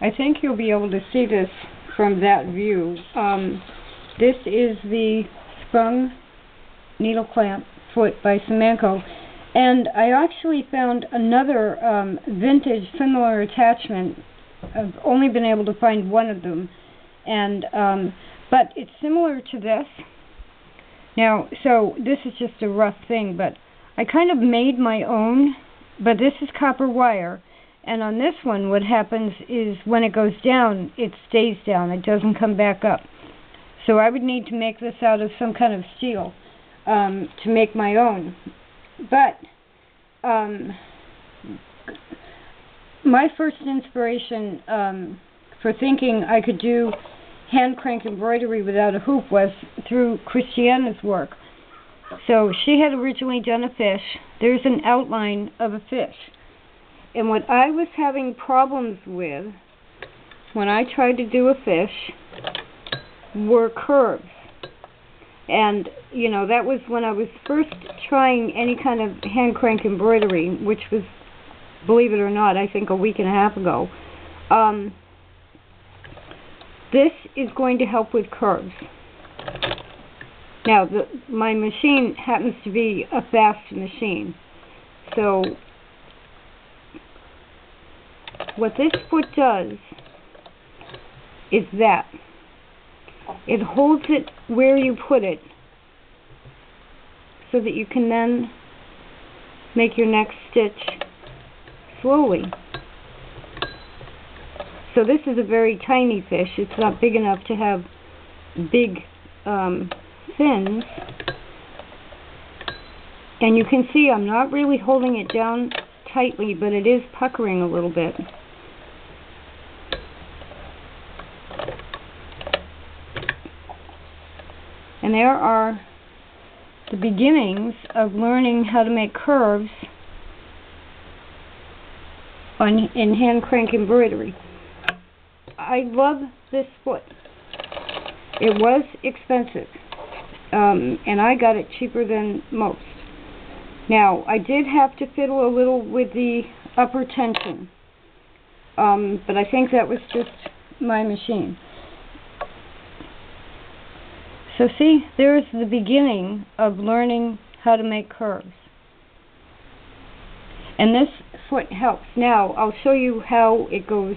I think you'll be able to see this from that view. Um, this is the sprung needle clamp foot by Simanco. And I actually found another um, vintage similar attachment. I've only been able to find one of them. And um, but it's similar to this. Now, so this is just a rough thing, but I kind of made my own, but this is copper wire. And on this one, what happens is when it goes down, it stays down. It doesn't come back up. So I would need to make this out of some kind of steel um, to make my own. But um, my first inspiration um, for thinking I could do hand crank embroidery without a hoop was through Cristiana's work. So she had originally done a fish. There's an outline of a fish. And what I was having problems with when I tried to do a fish were curves. And, you know, that was when I was first trying any kind of hand crank embroidery, which was, believe it or not, I think a week and a half ago. Um, this is going to help with curves. Now, the, my machine happens to be a fast machine. So, what this foot does is that it holds it where you put it so that you can then make your next stitch slowly. So this is a very tiny fish. It's not big enough to have big um, fins. And you can see I'm not really holding it down tightly, but it is puckering a little bit. And there are the beginnings of learning how to make curves on in hand crank embroidery. I love this foot. It was expensive, um, and I got it cheaper than most. Now, I did have to fiddle a little with the upper tension, um, but I think that was just my machine. So see, there's the beginning of learning how to make curves. And this foot helps. Now, I'll show you how it goes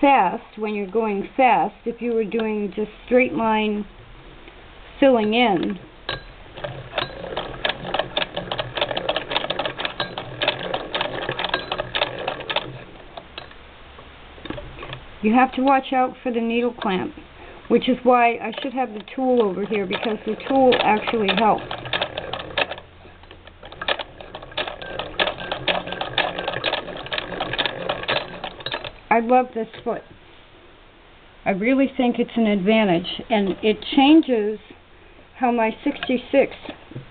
fast when you're going fast. If you were doing just straight line filling in, you have to watch out for the needle clamp which is why I should have the tool over here because the tool actually helps. I love this foot. I really think it's an advantage and it changes how my 66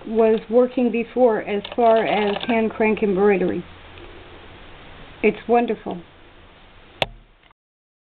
was working before as far as hand crank embroidery. It's wonderful.